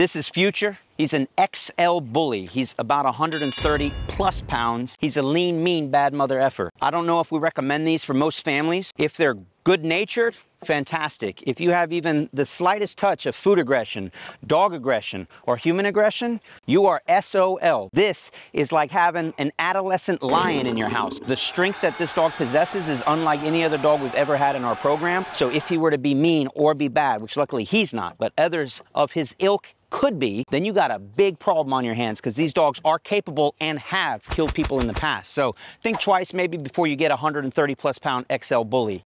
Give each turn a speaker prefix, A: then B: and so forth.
A: This is Future. He's an XL bully. He's about 130 plus pounds. He's a lean, mean, bad mother effer. I don't know if we recommend these for most families. If they're good natured, fantastic. If you have even the slightest touch of food aggression, dog aggression, or human aggression, you are SOL. This is like having an adolescent lion in your house. The strength that this dog possesses is unlike any other dog we've ever had in our program. So if he were to be mean or be bad, which luckily he's not, but others of his ilk could be, then you got a big problem on your hands because these dogs are capable and have killed people in the past. So think twice maybe before you get a 130 plus pound XL bully.